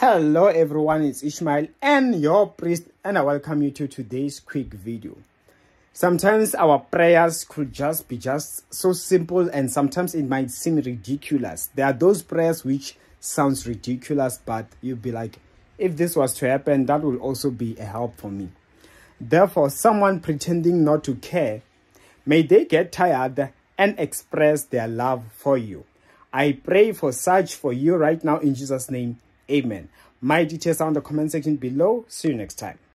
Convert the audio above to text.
Hello everyone, it's Ishmael and your priest and I welcome you to today's quick video. Sometimes our prayers could just be just so simple and sometimes it might seem ridiculous. There are those prayers which sounds ridiculous but you'll be like, if this was to happen, that will also be a help for me. Therefore, someone pretending not to care, may they get tired and express their love for you. I pray for such for you right now in Jesus' name. Amen. My details are in the comment section below. See you next time.